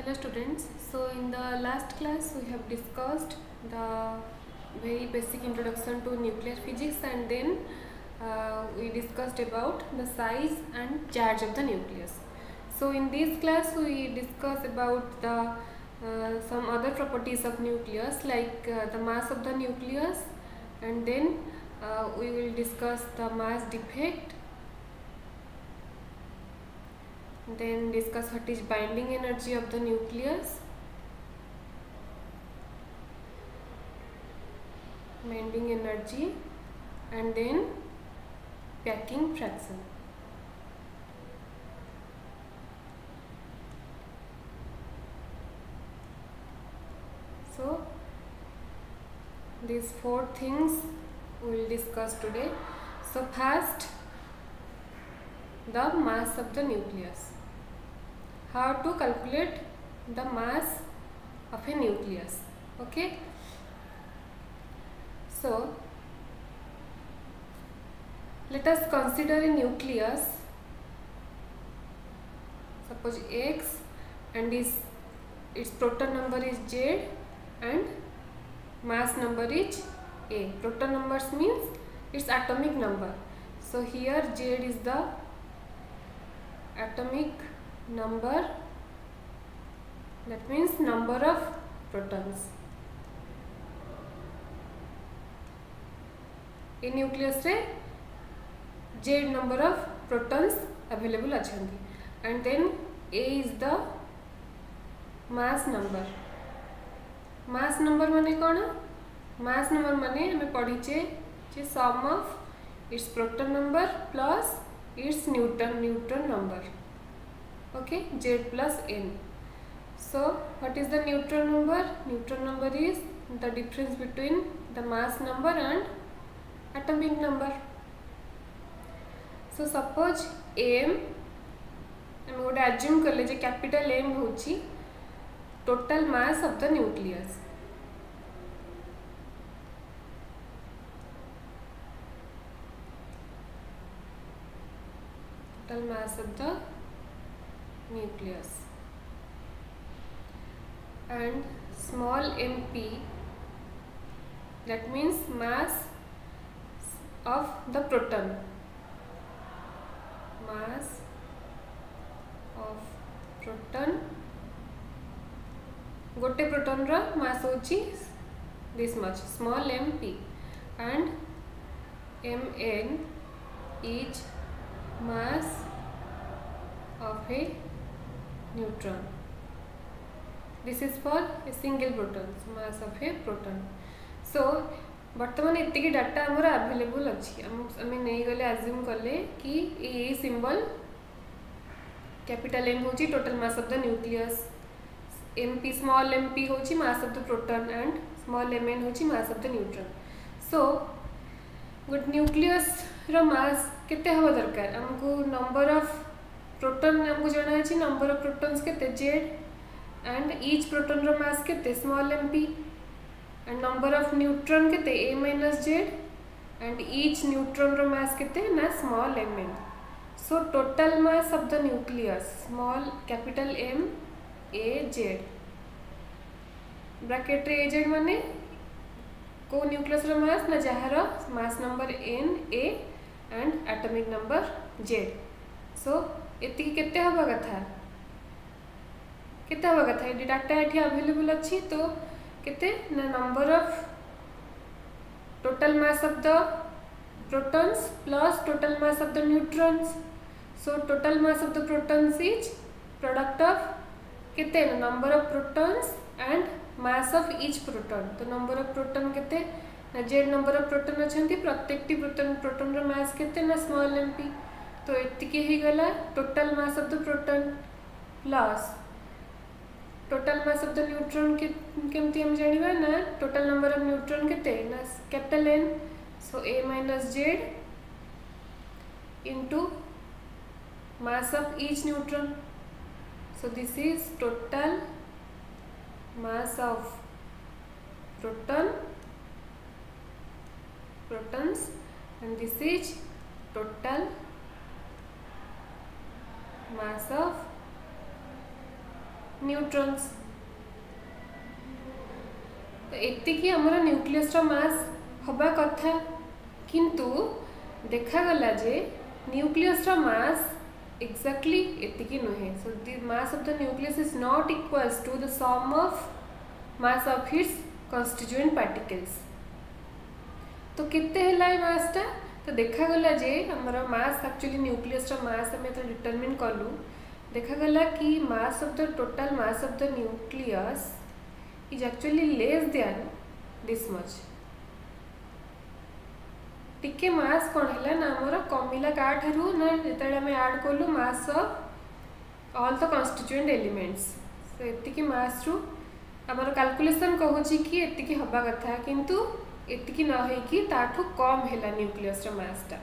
Hello students. So in the last class we have discussed the very basic introduction to nuclear physics and then uh, we discussed about the size and charge of the nucleus. So in this class we discuss about the uh, some other properties of nucleus like uh, the mass of the nucleus and then uh, we will discuss the mass defect then discuss what is binding energy of the nucleus. Binding energy and then packing fraction. So these four things we will discuss today. So first the mass of the nucleus how to calculate the mass of a nucleus okay? So let us consider a nucleus suppose x and is its proton number is z and mass number is a. Proton numbers means its atomic number. So here z is the atomic number that means number of protons in nucleus रे z number of protons available अछंती and then a is the mass number mass number माने कौन mass number माने हमें पढ़ीचे जे sum of its proton number plus its neutron neutron number okay z plus n so what is the neutron number neutron number is the difference between the mass number and atomic number so suppose m ଆମେ ଗୋଟେ assume କଲେ ଯେ capital M ହେଉଛି total mass of the nucleus total mass of the nucleus and small mp that means mass of the proton mass of proton ଗୋଟେ proton ର mass ହେଉଛି this much small mp and mn is mass of a neutron this is for a single proton so mass of a proton so ବର୍ତ୍ତମାନ ଏତିକି data ଆମର available ଅଛି ଆମେ ନେଇଗଲେ assume କଲେ କି ଏଇ ସିମ୍ବଲ୍ କ୍ୟାପିଟାଲ ଏମ୍ ହେଉଛି total mass of the nucleus M P small M P ହେଉଛି mass of the proton and small M N ହେଉଛି mass of the neutron so ଗୋଟେ ନ୍ୟୁକ୍ଲିୟସ୍ର ମାସ୍ କେତେ ହେବା ଦରକାର ଆମକୁ ନମ୍ବର ଅଫ୍ प्रोटन आमको जना अच्छे नंबर अफ प्रोटन्स के जेड एंड इच प्रोटोन रस के small M P and number of neutron के A minus Z and each neutron रस के small M N so total mass of the nucleus small capital M A Z bracket A Z माने को nucleus mass ना jar mass number N A and atomic number Z so ये data एठी available अछि तो ना number of total mass of the protons plus total mass of the neutrons so total mass of the protons is product of केते ना number of protons and mass of each proton तो number of proton केते ना z number of proton अछंती प्रत्येकटी proton proton row mass केते ना small mp तो ये गला total mass of the proton plus total mass of the neutron केमती आम जानवा ना? Total number of neutron capital N so A minus Z into mass of each neutron so this is total mass of proton protons and this is total mass of neutrons तो एतिकी हमर nucleus mass हवा कथा किंतु देखागला जे nucleus मास exactly ଏତିକି ନୁହେଁ so the mass of the nucleus is not equals to the sum of mass of its constituent particles तो କେତେ ହେଲା ଏ ମାସଟା तो देखा गला जे आमर मास एक्चुअली न्यूक्लियस मास आम ये डिटरमिन कलु देखा गला कि mass of the total mass of the nucleus is actually less than this much टिके मास कौन है ना आमर कमिला का ठारू ना जिते आम आड कलु mass all the constituent elements तो ये मास रु आमर कालकुलेसन कहूँ कि हवा कथा कितु इतनी न कि कम है न्यूक्लीअस मैसटा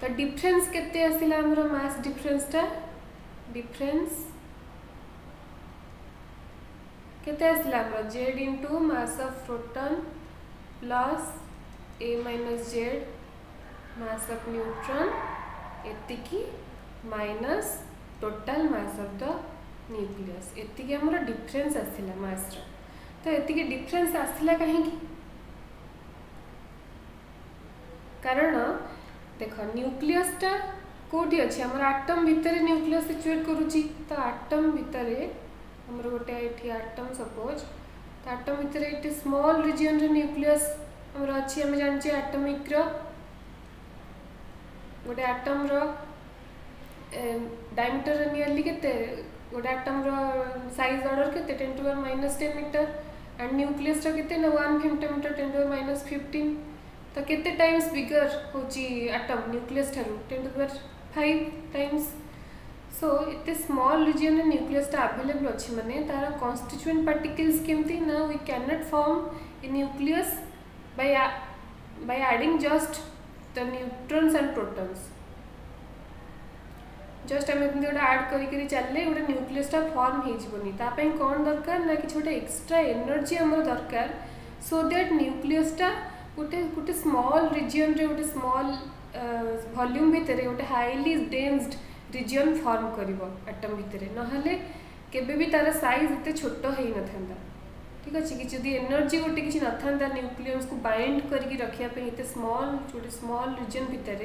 तो डिफरेन्स के मैस डिफरेन्सटा difference केेड into mass of proton plus A minus Z mass of neutron की minus total mass of the nucleus एति की डिफरेन्स आसला मस रहा ତ ଏତିକି ଡିଫରେନ୍ସ ଆସିଲା କାହିଁକି କାରଣ ଦେଖ ନ୍ୟୁକ୍ଲିୟସ୍ଟା କେଉଁଠି ଅଛି ଆମର ଆଟମ୍ ଭିତରେ ନ୍ୟୁକ୍ଲିୟସ୍ ସିଚୁଏଟ୍ କରୁଛି ତ ଆଟମ୍ ଭିତରେ ଆମର ଗୋଟେ ଏଠି ଆଟମ୍ ସପୋଜ୍ ତ ଆଟମ୍ ଭିତରେ ଏଠି ସ୍ମଲ୍ ରିଜିଅନ୍ରେ ନ୍ୟୁକ୍ଲିୟସ୍ ଆମର ଅଛି ଆମେ ଜାଣିଛେ ଆଟମିକ୍ର ଗୋଟେ ଆଟମ୍ର ଡାଇମିଟର ନିୟରଲି କେତେ ଗୋଟେ ଆଟମ୍ର ସାଇଜ୍ ଅର୍ଡ଼ର କେତେ ten to one minus ten metre and न्यूक्लियसटा के one femtometre ten to minus fifteen तो कते टाइम्स बिगर हूँ आटम न्यूक्लियस ठार ten to five times so एत स्मल रिजन न्यूक्लियसटा आभेलेबल अच्छी मैंने तार कन्स्टिट्यूएंट पार्टिकल्स केमती? ना we can not form a nucleus by by adding just the neutrons and protons. Just आम एम गोटे आड करें गोटे न्यूक्लियसटा फर्म होनी कौन दरकार ना कि गोटे एक्सट्रा एनर्जी आमर दरकार सो दैट न्यूक्लीयसटा गोटे गोटे स्मल रिजन रे गोटे स्मल भल्यूम भितर गोटे हाईली डेन्सड रिजन फर्म कर आटम भितर ना केबी तार सैज एत छोट हो ना ठीक अच्छे कि जो एनर्जी गोटे किसी न था न्यूक्लीयस को बैंड करके रखापी स्मल गोटे स्मल रिजन भितर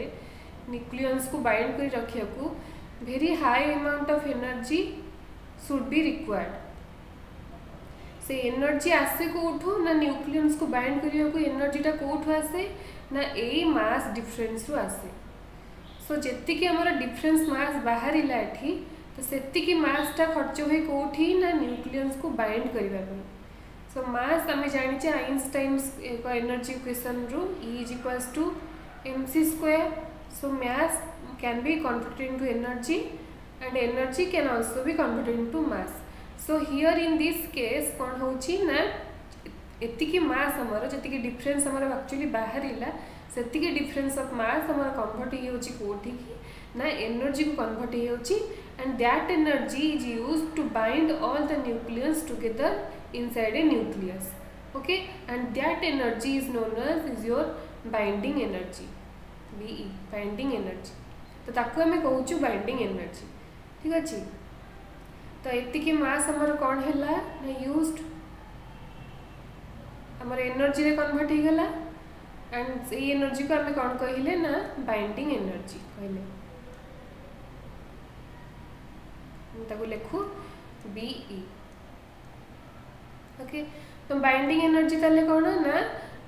न्यूक्लीयस को बैंड कर रखा very high amount of energy should be required. से एनर्जी आसे कौटू ना न्यूक्लियस को बैंड करने को एनर्जीटा कौटू आसे, ना यही मास डिफरेन्स रु आसे। सो जी आम डिफरेंस मास बाहर ये तो से मसटा खर्च हुए कौटी ना न्यूक्लियस को बैंड करने सो मास आम जाने आइनस्टाइन एनर्जी इक्वेशन रु is equals to M C square so mass can be converted into energy and energy can also be converted into mass so here in this case kon hochi na etiki mass amara jetiki difference amara actually baharila setiki difference of mass amara convert he hochi kothi ki na energy ko convert he hochi and that energy is used to bind all the nucleons together inside a nucleus okay and that energy is known as is your binding energy be binding energy तो ताकू आम कहूँ binding energy ठीक अच्छे तो ये मास आमर कौन है यूज़ आमर एनर्जी कन्वर्ट हो एनर्जी को आम कौन कहले? ना बाइंडिंग एनर्जी कहले। लिखु? ओके तो बाइंडिंग एनर्जी ताले कौन ना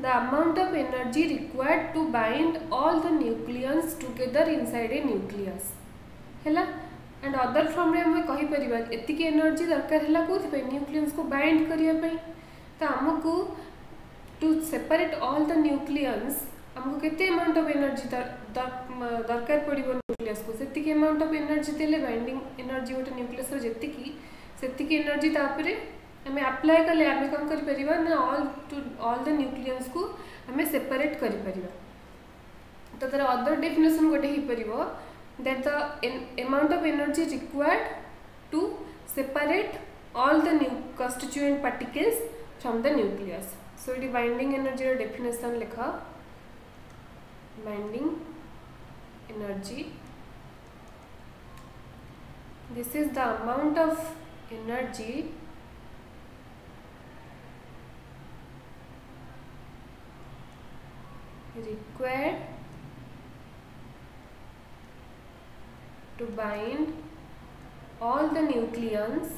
the amount of energy required to bind all the nucleus together inside a nucleus other form रे हमें कहि परिबा एतिकी एनर्जी दरकार पे न्यूक्लियस को बाइंड करिया पे तो हमको to separate all the nucleus हमको केते अमाउंट ऑफ़ एनर्जी दरकार पड़िबो न्यूक्लियस को सेतिकी अमाउंट ऑफ़ एनर्जी देले बाइंडिंग एनर्जी गोटे न्यूक्लियस आम आप्लाय कले आम कौन कर द न्यूक्लियस को आम सेपरेट कर तार अदर डेफिनेसन गोटे that the amount of energy required to separate all the new constituent particles from the nucleus so ये बाइंडिंग एनर्जी डेफिनेसन लिख। Binding energy this is the amount of energy required to bind all the nucleons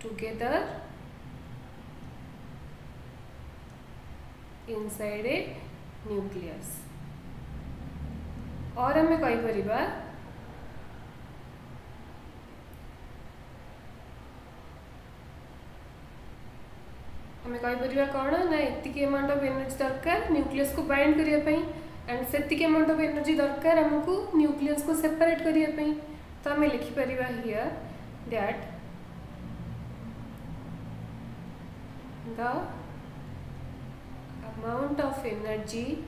together inside a nucleus और आम कहीपर आम कहीपर कौन ना एतिक amount of energy दरकार न्यूक्लियस को बाइंड करने एंड से एमाउंट ऑफ़ एनर्जी दरकार आमको न्यूक्लियस को सेपरेट करने तो आम लिखिपर here that the amount of energy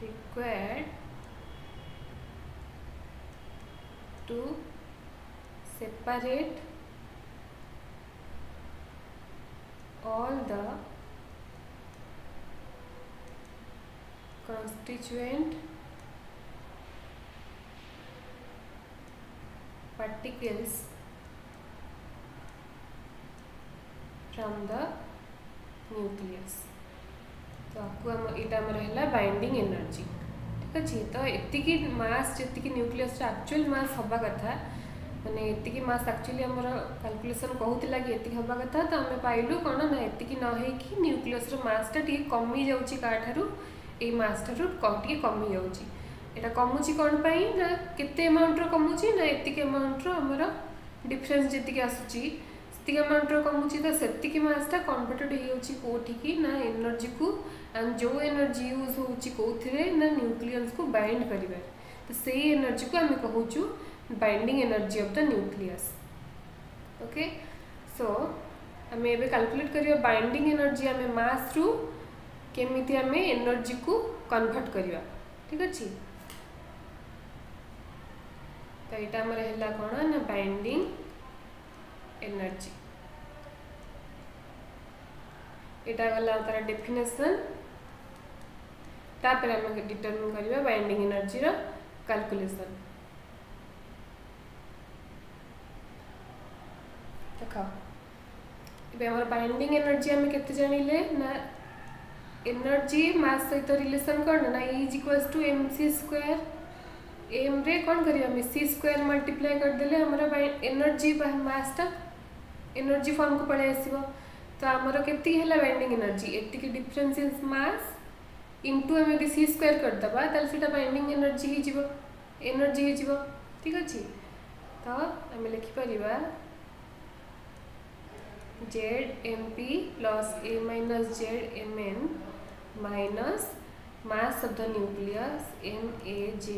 required to separate all the constituent particles from the nucleus. तो आपको हम इटा में रहला बाइंडिंग एनर्जी ठीक है तो इतनी की मास जितनी की न्यूक्लियस का एक्चुअल मास हब्बा का था मैंने इतनी मास एक्चुअली आम कैलकुलेसन कहला कि ये हवा कथा तो आम पाइल कौन ना ये नई हो मसटा टे कमी जास टे कमी जाटा कमुच कौन पर कते एमाउंट रमुची ना ये एमाउंट रमर डिफरेन्स जीक आसक एमाउंट रमुची तो से मसटा कनभर्टेड हो ना एनर्जी को जो एनर्जी यूज़ होना न्यूक्लीयस को बैंड कर तो सही एनर्जी को आम कहूँ binding energy of the nucleus okay so ଆମେ ଏବେ କାଲକୁଲେଟ୍ କରିବା ବାଇଣ୍ଡିଂ ଏନର୍ଜି ଆମେ ମାସ୍ରୁ କେମିତି ଆମେ ଏନର୍ଜିକୁ କନଭର୍ଟ କରିବା ଠିକ୍ ଅଛି ତ ଏଇଟା ଆମର ହେଲା କ'ଣ ନା ବାଇଣ୍ଡିଂ ଏନର୍ଜି ଏଇଟା ଗଲା ତାର ଡେଫିନେସନ୍ ତାପରେ ଆମେ ଡିଟରମିନ୍ କରିବା ବାଇଣ୍ଡିଂ ଏନର୍ଜିର କାଲକୁଲେସନ୍ एनर्जी कैलकुलेसन देख आम बाइंडिंग एनर्जी आम के जानिले ना एनर्जी मास सहित रिलेसन कौन ना is equals to M C square M रे कौन करिया सी स्क्वायर मल्टीप्लाई करदेले हमर एनर्जी मासटा एनर्जी फॉर्म को पड़े आसो तो आमर के बाइंडिंग एनर्जी एति डिफरेन्स इन मास इंटू आम यदि सी स्क्वायर करदे तेल से बाइंडिंग एनर्जी हो एनर्जी हो ठीक अच्छे तो आम लिखिपर Z M P plus A minus Z M N minus mass of the nucleus m a z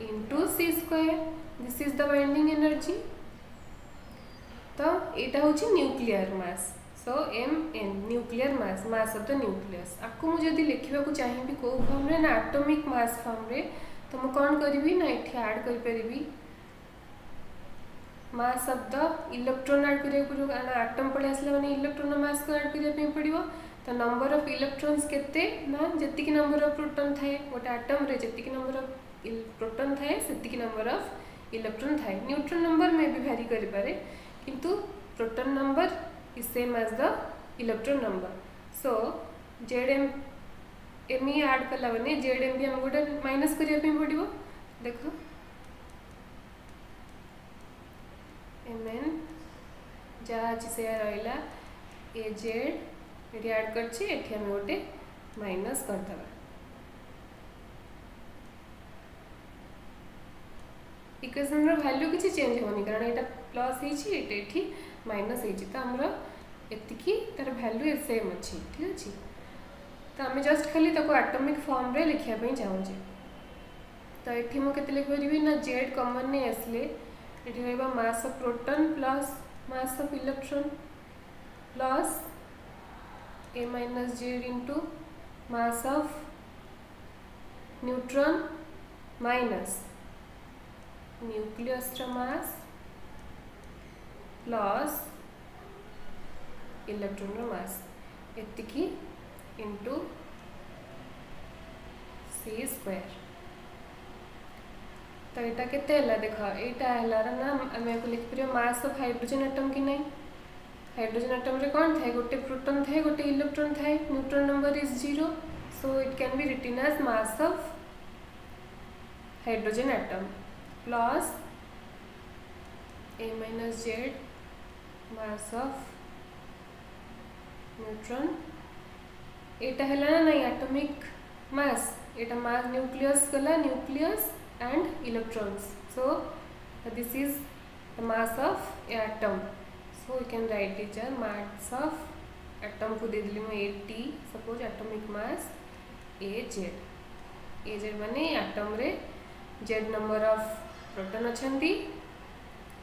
into c square. This is the binding energy. तो यहाँ हूँ nuclear mass so M N nuclear mass mass of the nucleus आपको मुझे लिखा चाहिए कौ firm ना atomic mass firm तो मुझे कौन करी ना ये आड करी mass of the electron add करिया पड़ो ना एटम पड़े आसला माने इलेक्ट्रॉन मास को ऐड करिया पड़ो तो नंबर ऑफ़ इलेक्ट्रॉन्स के जति नंबर ऑफ़ प्रोटॉन थाए गोटे एटम रे जति नंबर ऑफ़ प्रोटन थाए से नंबर ऑफ़ इलेक्ट्रॉन थाए न्यूट्रॉन नंबर में भी भारी करि किंतु proton number is same as the electron number so Z M M E add कला माने जेड एम भी हम गोटे माइनस करिया पड़ो देखो एम एन जहाँ अच्छी से रहा ए जेड ये आड कर गोटे माइनस करदे इक्वेशन भैल्यू किसी चेंज होनी, कारण यहाँ प्लस होती माइनस तो आमर एति तार भैल्यू सेम अच्छी ठीक अच्छे तो आम जस्ट खाली आटमिक फर्म रे लिखापी चाहूँचे तो ये मुझे लिखिपरि ना जेड कमन नहीं आसले mass of proton plus mass of electron plus A minus Z into mass of neutron minus nucleus mass plus electron mass एतिकी into C square तो यहाँ के देख ये ना आम लिखिपर मस अफ हाइड्रोजेन आटम कि ना हाइड्रोजेन आटम कौन थाए गोटे प्रोटोन थाए गोटे इलेक्ट्रोन थाए neutron number is zero so it can be written as mass of hydrogen atom plus A minus Z mass of neutron यहाँ है ना ना आटमिक मस यहाँ मास न्यूक्लियस गला nucleus and electrons so this is the mass of atom so we can write it as mass of atom को दे दिली मैं 80 suppose atomic mass Az Az माने atom रे number of proton अछंती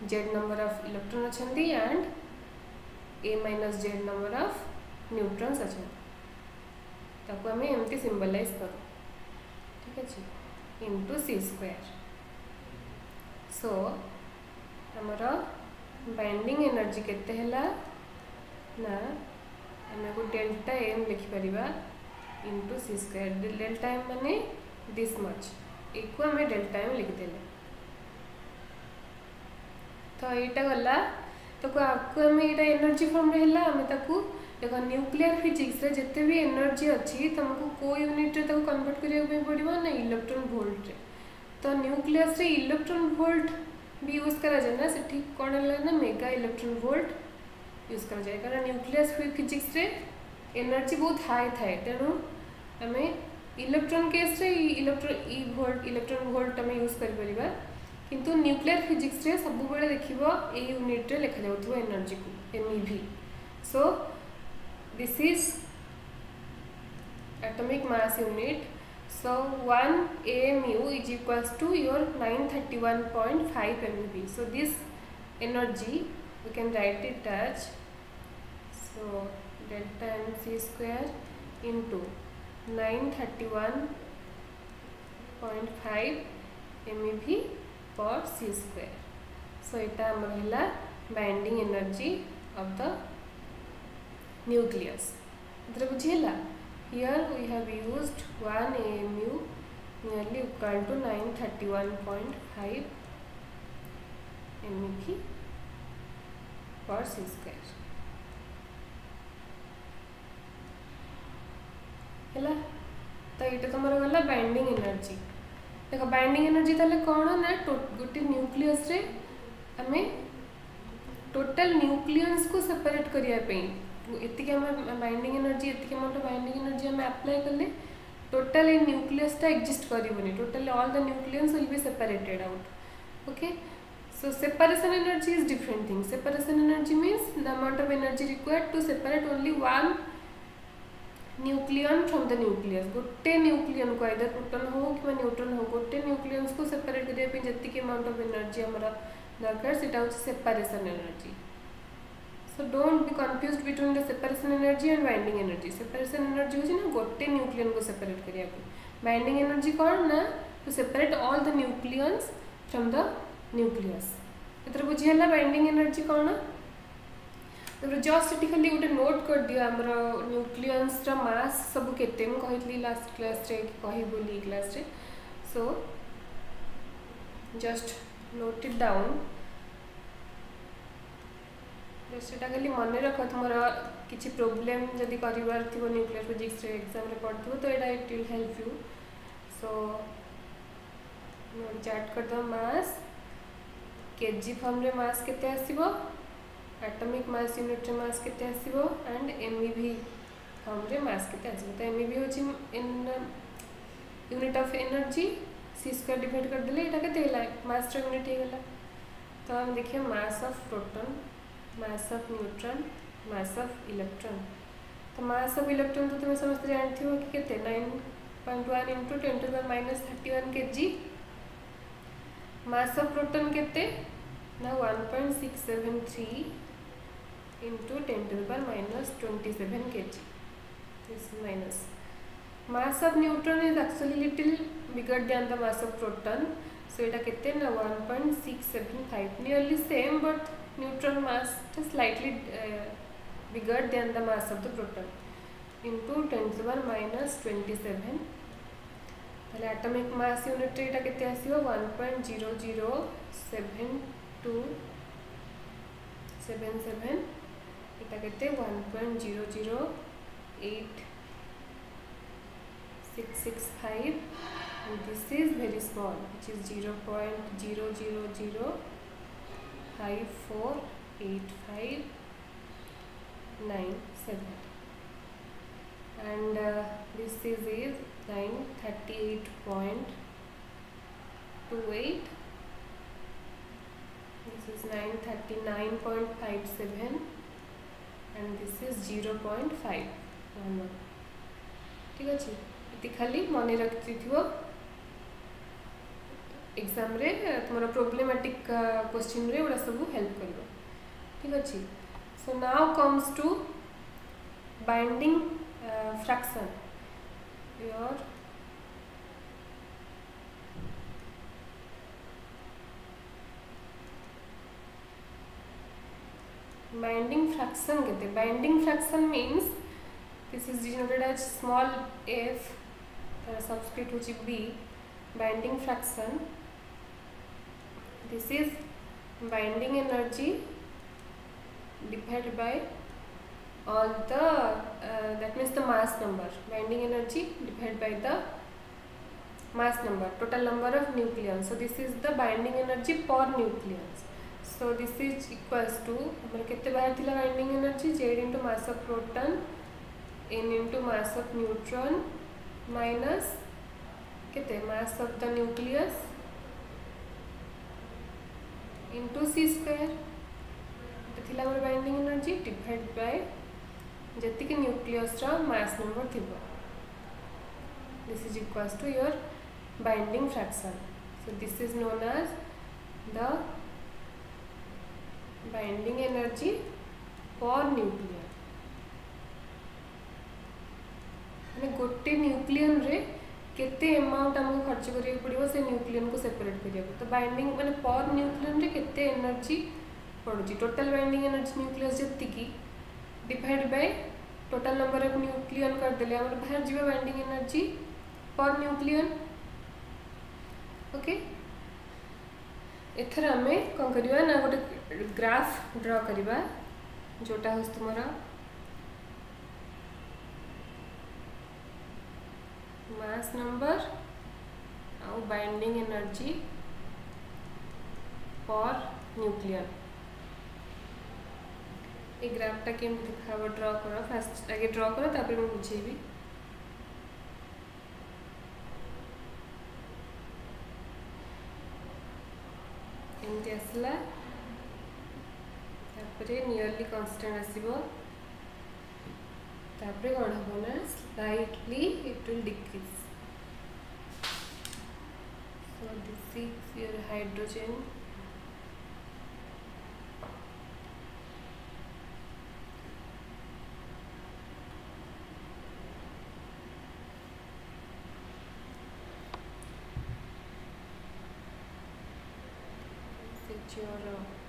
z number of electron अछंती and a minus z number of neutrons अछंती ताको हमें एमती symbolize करूँ ठीक अच्छे इंटू सी स्क्वायर सो आमर बाइंडिंग एनर्जी ना आम को delta M लिखिपर into C square delta M माने मच एक आम डेल्टा एम लिखिदेले तो यहाँ गला तो आपको एनर्जी फर्म फिजिक्स जिते भी एनर्जी अच्छी, तुमको को यूनिट रे कन्वर्ट करने पड़ो ना इलेक्ट्रोन भोल्ट रे। तो न्यूक्लियस इलेक्ट्रोन भोल्ट भी यूज़ करा जाए ना से कौन ना मेगा इलेक्ट्रोन भोल्ट यूज़ करा जाए। कारण न्यूक्लियस फिजिक्स एनर्जी बहुत हाई थाए तेणु आम इलेक्ट्रोन केस इलेक्ट्रोन इ भोल्ट इलेक्ट्रोन भोल्ट आम यूज़ कर किंतु न्यूक्लियर फिजिक्स रे सब बेले देखिबो this is atomic mass unit. So 1 amu is equals to your 931.5 MeV so this energy we can write it as so delta mc square into 931.5 MeV per c square. So ita amar binding energy of the nucleus ଏଥିରେ ବୁଝିହେଲା here we have used 1 AMU nearly equal to 931.5 MeV per c square ହେଲା ତ ଏଇଟା ତୁମର ଗଲା binding energy ଦେଖ binding energy ତାହେଲେ କ'ଣ ନା ଗୋଟେ ନ୍ୟୁକ୍ଲିୟସ୍ରେ ଆମେ ଟୋଟାଲ ନ୍ୟୁକ୍ଲିୟନ୍ସକୁ ସେପାରେଟ୍ କରିବା ପାଇଁ ଏତିକି ଆମେ ବାଇଣ୍ଡିଂ ଏନର୍ଜି ଏତିକି ଆମାଉଣ୍ଟ ବାଇଣ୍ଡିଂ ଏନର୍ଜି ଆମେ ଆପ୍ଲାଏ କଲେ ଟୋଟାଲ ଏ ନ୍ୟୁକ୍ଲିୟସଟା ଏକ୍ଜିଷ୍ଟ କରିବନି totally all the nucleons will be separated out okay so separation energy is different thing separation energy means the amount of energy required to separate only one nucleon from the nucleus गोटे nucleon को either proton हो कि neutron हो गोटे nucleons को separate करने जी amount of energy आमर दरकार से separation energy so don't be confused between the separation energy and binding energy separation energy होची ना, गोटे न्यूक्लियन को सेपरेट करिया को बैंडिंग एनर्जी कौन ना? To separate all the nucleons from the nucleus एथर बुझी हला बाइंडिंग एनर्जी कौन तर जस्ट ये खाली गोटे नोट कर दियो हमर न्यूक्लियंस रा मास सब केते मु कहितली लास्ट क्लास रे, कि कहि बोली क्लास रे। So just note it down सीटा खाली मन रख तुम कि प्रोब्लेम जब करूक्लीयर फिजिक्स एक्जाम पढ़ थो तो यहाँ it will help you so chart करद मस के जि फर्म मस के आसोमिक मस यूनिट मस के एंड एम इ फर्म के तो M E unit of energy C square डिफेड करदे ये मस यूनिट हो गला तो आम देखिए mass of proton mass of neutron mass of electron तो mass of electron तो तुम्हें समझते जानती हो कि कितने nine point one into ten to the minus thirty one K G mass of proton कितने ना one point six seven three into ten to the power minus twenty seven K G this minus mass of neutron is actually little bigger than the mass of proton so এটা কেতে না 1.675 nearly same but neutron mass just slightly uh, bigger than the mass of the proton into 10 to the power minus 27 তাহলে atomic মাস ইউনিটরে এটা কেতে আসিব 1.007277 এটা কেতে 1.008 and this is very small which is five four eight five nine seven and this is is nine thirty eight point two eight this is nine thirty nine point five seven and this is zero point five ठीक अच्छे ये खाली मन रखी थोड़ा exam तुम प्रोब्लेमाटिक question गुड़ा सब हेल्प कर ठीक अच्छे so now comes to binding fraction your binding fraction के binding fraction means this is denoted as small F subscript हूँ B binding fraction this is binding energy divided by all the uh, that means the mass number binding energy divided by the mass number total number of nucleons so this is the binding energy per nucleons so this is equals to हमर केते बाहर थिला binding energy z into mass of proton n into mass of neutron minus केते mass of the nucleus Into C square इतना more binding energy divided by जी न्यूक्लीयसर mass number थी this is equal to your binding fraction so this is known as the binding energy per nuclear मैंने गोटे nucleon रे केमाउंट आमको खर्च करके पड़ो से न्यूक्लियन को सेपरेट करने को तो बैंडिंग मैंने पर न्यूक्लियन में केनर्जी पड़ी total binding energy nucleus ji divided by total number of nucleon करदे आम बाहर जी binding energy per nucleon okay एथर आम कौन करवा? गोटे ग्राफ ड्र करवा, जोटा हो तुम्हारा मास नंबर आउ बाइंडिंग एनर्जी पर न्यूक्लियन এই গ্রাফটা কেমতি দেখাব ড্র কর ফার্স্ট আগে ড্র কর তারপরে মু বুঝেবি এমতি আসলা তারপরে নিয়রলি কনস্ট্যান্ট আসিব তারপরে কোণ হব না slightly it will decrease so this is your hydrogen your uh,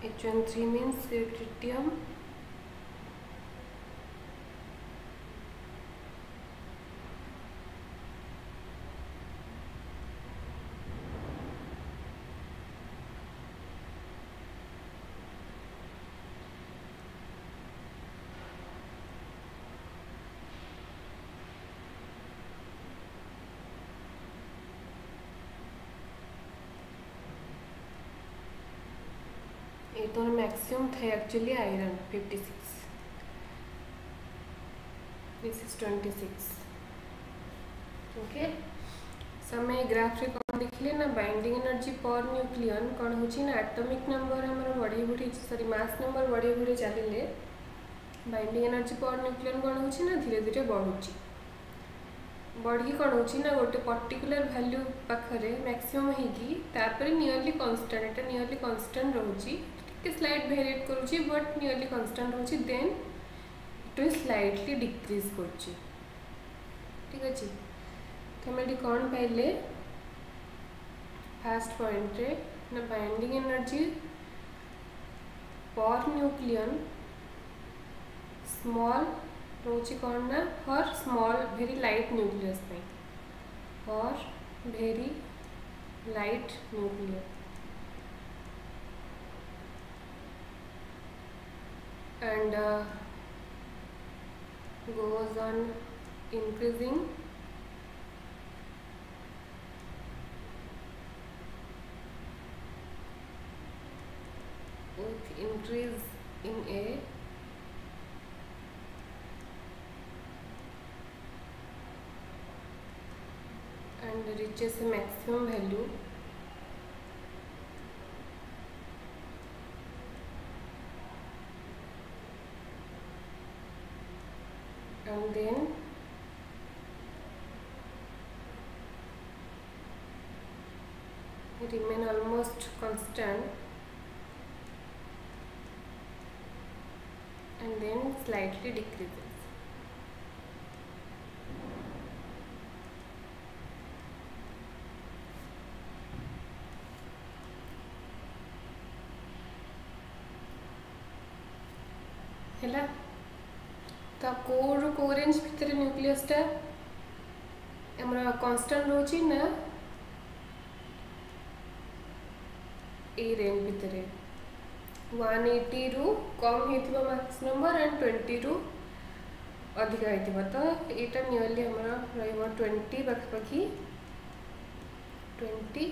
H13 means tritium ये दोनों मैक्सिमम थे actually iron 56 this is 26 okay समय ग्राफ रे कौन देखिले ना बाइंडिंग एनर्जी पर न्यूक्लियन कौन होची ना एटॉमिक नंबर हमर बढ़ी बढ़ी सॉरी मास नंबर बढ़ी बढ़ी चलिले बाइंडिंग एनर्जी पर न्यूक्लियन कौन ना, धीरे धीरे बढ़ुची बढ़ी कौन ना, गोटे पर्टिकुलर वैल्यू पाखरे मैक्सिमम हेगी तापर नियरली कांस्टेंट एटा नियरली कांस्टेंट रहउची टे स्लैट भेरिएट कर बट निली कन्स्टाट हो दे स्लैटली डिक्रिज कर ठीक अच्छे तो मैं कौन पाइले फास्ट पॉइंट रे, ना binding energy per nucleon small रोचे कौन ना? For small very light nucleus nuclear for very light nuclear and uh, goes on increasing. With increase in A. And reaches a maximum value and then remain almost constant. And then slightly decreases. ହେଲା ତ କେଉଁରୁ କେଉଁ range ଭିତରେ ନ୍ୟୁକ୍ଲିୟସଟା ଆମର constant ରହୁଛି ନା ଏଇ range ଭିତରେ one ଏଇଟିରୁ କମ୍ ହେଇଥିବ ମାର୍କ୍ସ ନମ୍ବର ଆଣ୍ଡ ଟ୍ୱେଣ୍ଟିରୁ ଅଧିକା ହେଇଥିବ ତ ଏଇଟା ନିୟରଲି ଆମର ରହିବ ଟ୍ୱେଣ୍ଟି ପାଖାପାଖି twenty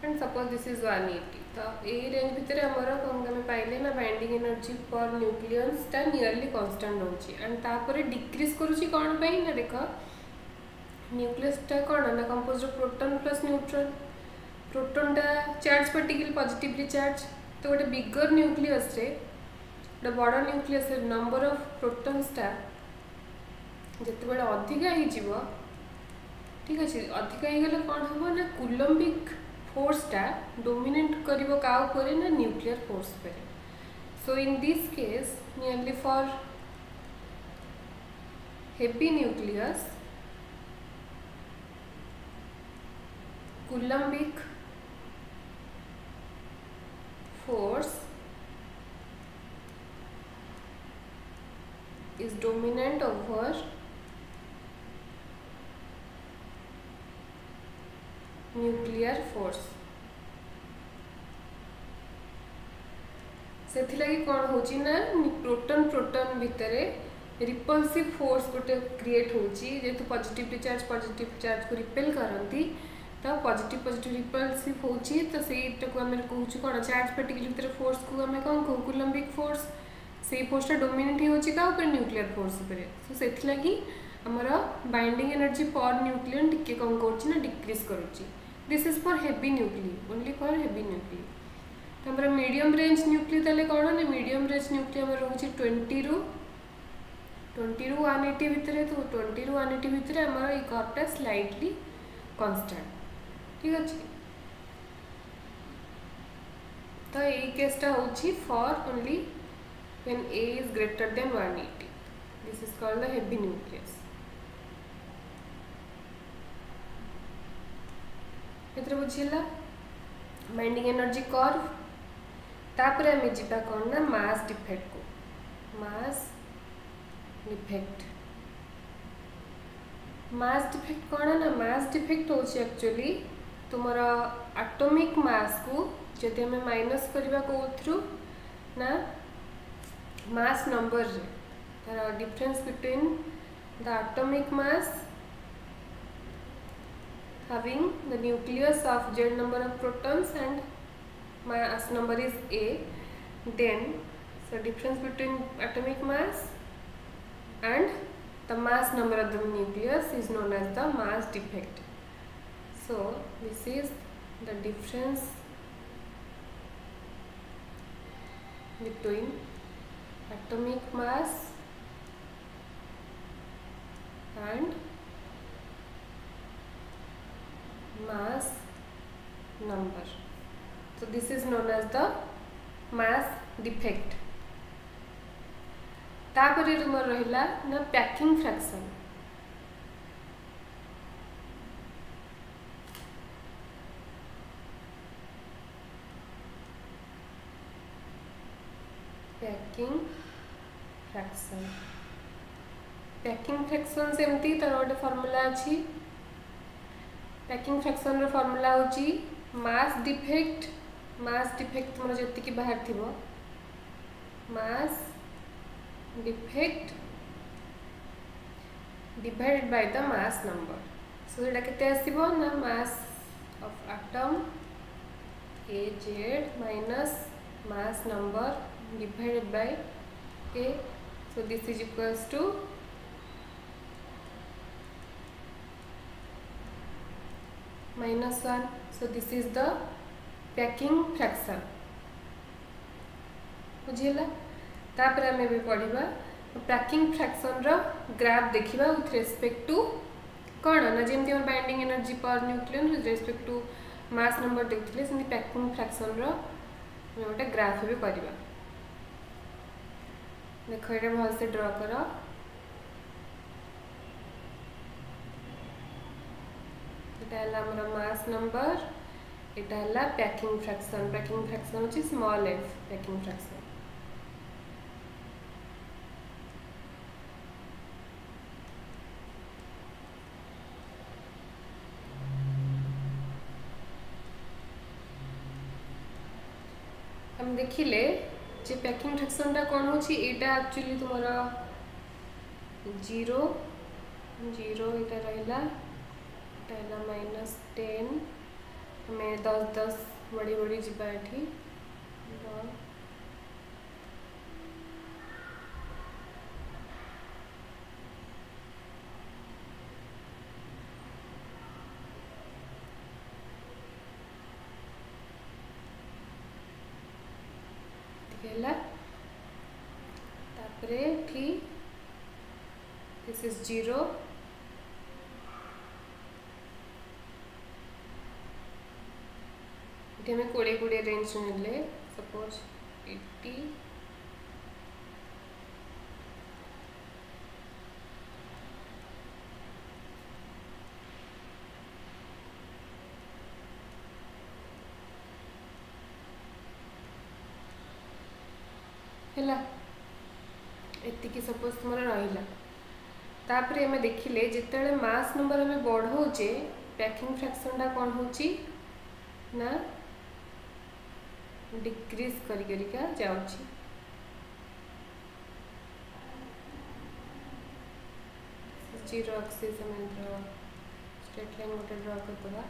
and suppose this is one eighty ତ ଏଇ ରେଞ୍ଜ ଭିତରେ ଆମର କ'ଣ ଆମେ ପାଇଲେ ନା ବାଇଣ୍ଡିଂ ଏନର୍ଜି ପର୍ ନ୍ୟୁକ୍ଲିୟନ୍ସଟା ନିୟରଲି କନଷ୍ଟାଣ୍ଟ ରହୁଛି ଆଣ୍ଡ ତାପରେ ଡିକ୍ରିଜ୍ କରୁଛି କ'ଣ ପାଇଁ ନା ଦେଖ ନ୍ୟୁକ୍ଲିୟସଟା କ'ଣ ନା କମ୍ପୋଜ ପ୍ରୋଟନ୍ ପ୍ଲସ୍ ନ୍ୟୁଟ୍ରନ୍ ପ୍ରୋଟନ୍ଟା ଚାର୍ଜ ପାର୍ଟିକଲ୍ ପଜିଟିଭଲି ଚାର୍ଜ ତ ଗୋଟେ ବିଗର ନ୍ୟୁକ୍ଲିୟସରେ ଗୋଟେ ବଡ଼ ନ୍ୟୁକ୍ଲିୟସରେ ନମ୍ବର ଅଫ୍ ପ୍ରୋଟନ୍ସଟା ଯେତେବେଳେ ଅଧିକା ହେଇଯିବ ଠିକ୍ ଅଛି ଅଧିକା ହେଇଗଲେ କ'ଣ ହେବ ନା କୁଲମ୍ବିକ୍ फोर्सटा डोमिनेट कर न्यूक्लियर फोर्स पर so in this case nearly for heavy nucleus coulombic force is dominant over nuclear force से कौन हो प्रोटन प्रोटन भितर रिपल्सिव फोर्स गोटे क्रिएट होती पॉजिटिव चार्ज पॉजिटिव चार्ज को रिपेल करती तो पॉजिटिव पॉजिटिव रिपल्सिव होती तो सहीटा को आम कहूँ कौन चार्ज पार्टिकल भितर फोर्स को आम कौन कहू कुलम्बिक फोर्स से फोर्सटा डोमिनेट हो न्यूक्लियर फोर्स तो से आमर बाइंडिंग एनर्जी पर न्यूक्लियन टी कौन कर decrease करुच्ची this is for heavy nuclei. Only for heavy nuclei. Medium range nuclei तेल कौन ना मीडियम रेंज न्यूक्ली आम रोचे ट्वेंटी रु ट्वेंटी रु वन एट्टी भितर तो ट्वेंटी रु वन एट्टी भितर आम कर्वटा स्लाइटली कनस्टाट ठीक अच्छे तो यही केसटा हूँ for only when a greater greater than 180 this is called the heavy nucleus ଏଥିରେ ବୁଝିଲା ବାଇଣ୍ଡିଂ ଏନର୍ଜି କର୍ଭ ତାପରେ ଆମେ ଯିବା କ'ଣ ନା ମାସ୍ ଡିଫେକ୍ଟକୁ ମାସ୍ ଡିଫେକ୍ଟ ମାସ୍ ଡିଫେକ୍ଟ କ'ଣ ନା ମାସ୍ ଡିଫେକ୍ଟ ହେଉଛି ଆକ୍ଚୁଆଲି ତୁମର ଆଟୋମିକ୍ ମାସ୍କୁ ଯଦି ଆମେ ମାଇନସ୍ କରିବା କେଉଁଥିରୁ ନା ମାସ୍ ନମ୍ବରରେ ତାର difference between the atomic mass having the nucleus of z number of protons and mass number is a then so difference between atomic mass and the mass number of the nucleus is known as the mass defect. So this is the difference between atomic mass and mass number. So, this is known as the mass defect. तापर तुम रहा ना packing fraction packing fraction packing fraction सेमती तार गोटे formula अच्छी packing ଫ୍ରାକ୍ସନ୍ର formula ହେଉଛି ମାସ୍ defect ମାସ୍ defect ତୁମର ଯେତିକି ବାହାରିଥିବ mass defect divided by the mass number so ସେଇଟା କେତେ ଆସିବ ନା mass of atom A Z minus mass number divided by A so this is equals to minus 1 so, this is the packing fraction. बुझीगला तापर आम ए पढ़ा packing fraction graph देखा विथ रेस्पेक्ट टू कौन ना जमी आम binding energy per nucleon with respect to mass number देखुले सेमती पैकिंग फ्राक्शन रोटे ग्राफ भी करवा देख ये भलसे ड्र कर এটা ହେଲା ଆମର ମାସ୍ ନମ୍ବର এটা ହେଲା ପ୍ୟାକିଂ ଫ୍ରାକ୍ସନ୍ ପ୍ୟାକିଂ ଫ୍ରାକ୍ସନ୍ ହେଉଛି ସ୍ମଲ୍ ଏଫ୍ ପ୍ୟାକିଂ ଫ୍ରାକ୍ସନ୍ ଆମେ ଦେଖିଲେ ଯେ ପ୍ୟାକିଂ ଫ୍ରାକ୍ସନ୍ଟା କ'ଣ ହେଉଛି ଏଇଟା ଆକ୍ଚୁଆଲି ତୁମର ଜିରୋ ଜିରୋ ଏଇଟା ରହିଲା पहला माइनस टेन हमें दस दस बड़ी बड़ी जी बैठी तापर ठी this is zero is zero ଏଠି ଆମେ କୋଡ଼ିଏ କୋଡ଼ିଏ ରେଞ୍ଜ ନେଲେ ସପୋଜ୍ ଏଇଟି ହେଲା ଏତିକି ସପୋଜ୍ ତୁମର ରହିଲା ତାପରେ ଆମେ ଦେଖିଲେ ଯେତେବେଳେ ମାସ୍ ନମ୍ବର ଆମେ ବଢ଼ଉଛେ ପ୍ୟାକିଂ ଫ୍ରାକ୍ସନ୍ଟା କ'ଣ ହେଉଛି ନା ଡିକ୍ରିଜ୍ କରି କରିକା ଯାଉଛି ଜିରୋ ଆକ୍ସିସ୍ ଆମେ ଡ୍ର ଷ୍ଟ୍ରେଟ୍ ଲାଇନ୍ ଗୋଟେ ଡ୍ର କରିଦେବା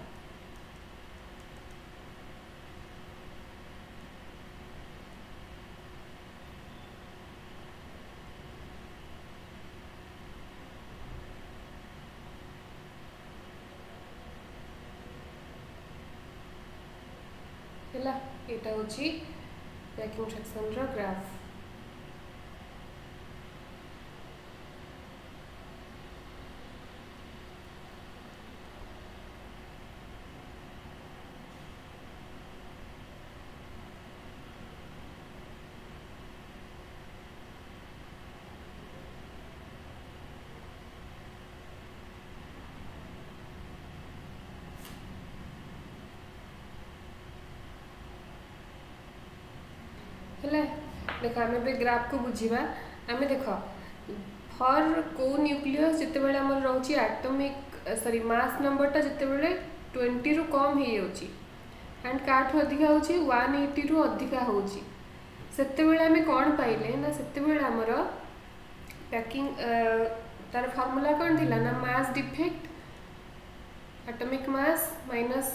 ହେଉଛି ପ୍ୟାକିଂ ସେକ୍ସନ୍ର ଗ୍ରାଫ୍ ହେଲା ଦେଖ ଆମେ ଏବେ ଗ୍ରାଫକୁ ବୁଝିବା ଆମେ ଦେଖ ଫର୍ କେଉଁ ନ୍ୟୁକ୍ଲିୟସ୍ ଯେତେବେଳେ ଆମର ରହୁଛି ଆଟମିକ୍ ସରି ମାସ୍ ନମ୍ବରଟା ଯେତେବେଳେ ଟ୍ୱେଣ୍ଟିରୁ କମ୍ ହେଇଯାଉଛି ଆଣ୍ଡ କାଠୁ ଅଧିକା ହେଉଛି ୱାନ୍ ଏଇଟିରୁ ଅଧିକା ହେଉଛି ସେତେବେଳେ ଆମେ କ'ଣ ପାଇଲେ ନା ସେତେବେଳେ ଆମର ପ୍ୟାକିଂ ତାର ଫର୍ମୁଲା କ'ଣ ଥିଲା ନା mass defect atomic mass minus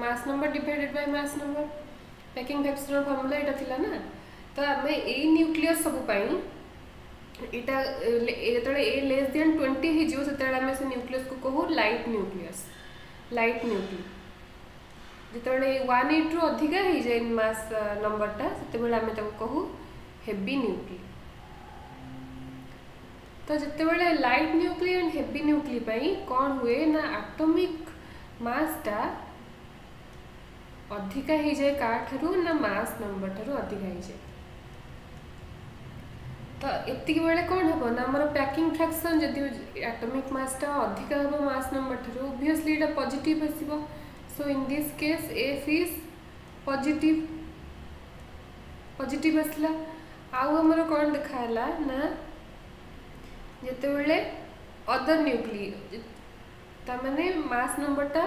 mass number divided by mass number packing vaccine formula यहाँ थी ना तो आम यही न्यूक्लीयस सबूपाई यहाँ जो ए लेस दैन ट्वेंटी होते से न्यूक्लीयस को कहू लाइट न्यूक्लीयस लाइट न्यूक्लि जिते वन एट एट्रु अधिका हो जाए मास नंबरटा से आम कहू हेवी न्यूक्लि तो जितेबाला light nuclei and heavy nuclei कौन हुए ना आटोमिक मसटा अधिका हो जाए कास नंबर ठीक अधिका हो जाए तो इतनी बेले कौन हम ना आम पैकिंग फ्राक्शन जब एटमिक मसटा अधिका हम मस नंबर ठीक ओभीयसली पजिट आसो इन दिस् के एफ़ इज़ पजिट पजिट आसला आम कौन देखाला ना जो बड़े अदर न्यूक्लियर तमें मस नंबरटा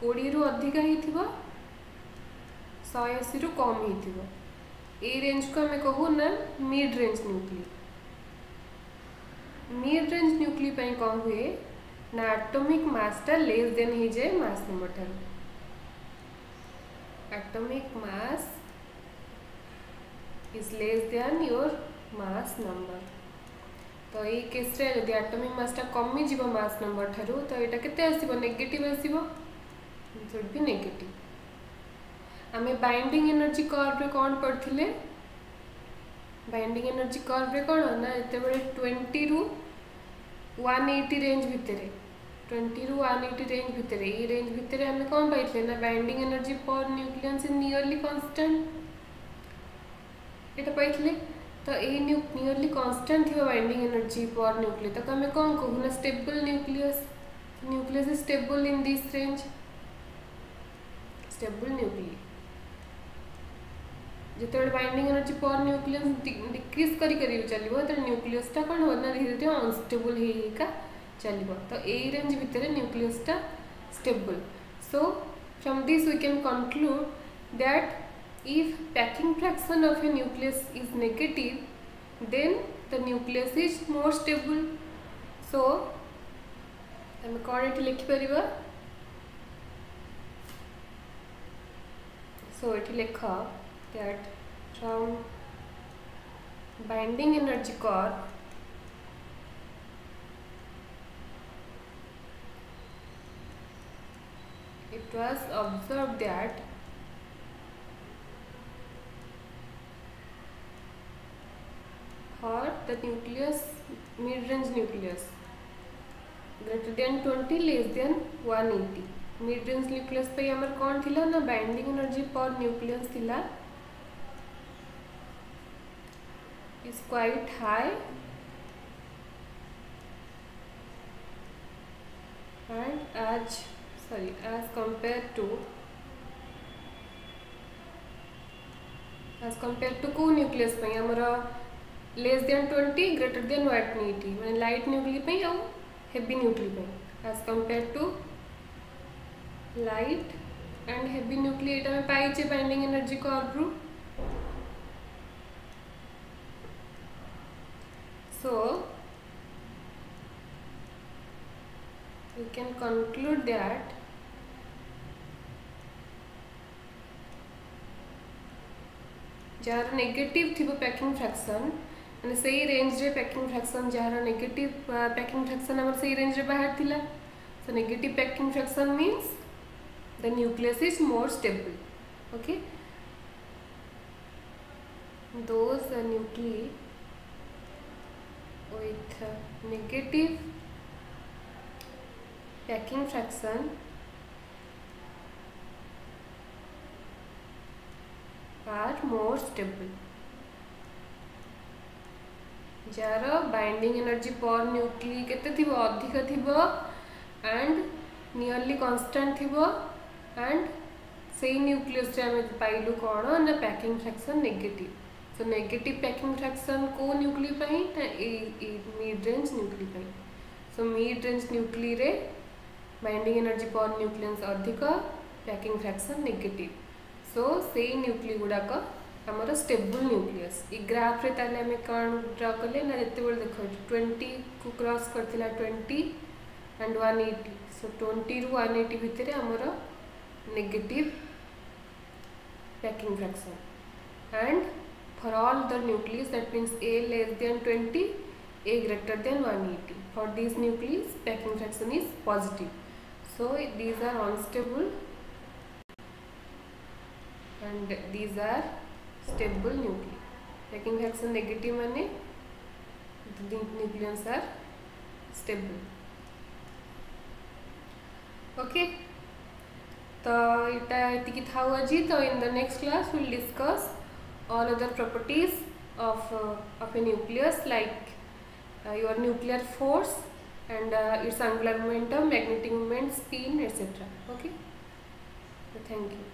कोड़ी अधिका ही ଶହେ ଅଶୀରୁ କମ୍ ହେଇଥିବ ଏଇ ରେଞ୍ଜକୁ ଆମେ କହୁ ନା mid range nuclei mid range nuclei ପାଇଁ କ'ଣ ହୁଏ ନା ଆଟୋମିକ୍ ମାସ୍ଟା ଲେସ୍ ଦେନ୍ ହେଇଯାଏ ମାସ୍ ନମ୍ବର ଠାରୁ atomic mass is less than your mass number तो ये केस रे यदि एटॉमिक मासटा कमी जीव मास नंबर ठारू तो यहाँ केते आसीबो नेगेटिव आसीबो शुड बी नेगेटिव आमे बाइंडिंग एनर्जी कर्व रे कोन पढ़थिले बाइंडिंग एनर्जी कर्व रे कोन ना? ये 20 रु 180 रेंज भितरे 20 रु 180 रेंज भितर ये रेंज भितरे आमे कोन पाइथले ना binding energy per nucleus nearly constant एटा पाइथले तो ये नियरली कांस्टेंट थी बाइंडिंग एनर्जी पर न्यूक्लियस तो आम कौन कहू ना? Stable nucleus nucleus is stable in this range stable जो binding energy per nucleus decrease कर चलो तो न्यूक्लीयसटा कौन होना धीरे धीरे अनस्टेबुल चलो तो ये रेज भितर न्यूक्लीयसटा stable so from this we can conclude that if packing fraction of a nucleus is negative then nucleus is more stable so आम कौन ये लिखिपर सो ये लिख that from binding energy curve it was observed that or the nucleus mid-range nucleus greater than 20 less than 180 mid-range nucleus पे हमर कौन थिला ना binding energy per nucleus थिला is quite high. And as, sorry, as compared to, as compared to को nucleus पे हमारा less than twenty greater than white न्यूटी मैंने लाइट न्यूक्ली आउ heavy nuclei as compared to light and heavy nuclei यहाँ पाइचे binding energy curve So, we can conclude that जार negative थी packing fraction मैंने से रेंज्रे पैकिंग फ्राक्शन जार नेगेटिव पैकिंग फ्राक्शन आम से रेंज्रे बाहर थिला। So negative packing fraction means the nucleus is more stable okay those nuclei with negative packing fraction are more stable. जार बाइंडिंग एनर्जी पर न्यूक्ली के अधिक थी एंड नियरली कन्स्टाट थी एंड से न्यूक्लियस आम पाइलु कौन ना packing fraction negative so negative packing fraction को nuclei mid range nuclei so mid range nuclei रे बाइंडिंग एनर्जी पर न्यूक्लियस अधिक पैकिंग फ्रैक्शन नेगेटिव सो से न्यूक्ली गुड़ाक आमर स्टेबल न्यूक्लियस इ ग्राफ रे ताले हमें कौन ड्रा ना जिते बेले देख ट्वेंटी को cross करथिला twenty and one eighty so twenty रु वन एटी भितर आमर negative packing fraction and For all the nucleus that means A less than 20, A greater than 180. For these nucleus packing fraction is positive. So these are unstable and these are stable nuclei. Packing fraction and the nucleons are stable. Okay. So it, in the next class we will discuss all other properties of uh, of a nucleus like uh, your nuclear force and uh, its angular momentum magnetic moment spin etc okay? So thank you